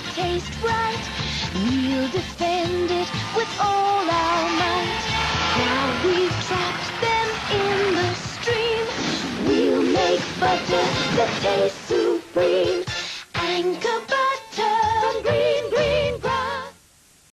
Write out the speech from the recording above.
to taste right. We'll defend it with all our might. Now we've trapped them in the stream. We'll make butter that tastes supreme.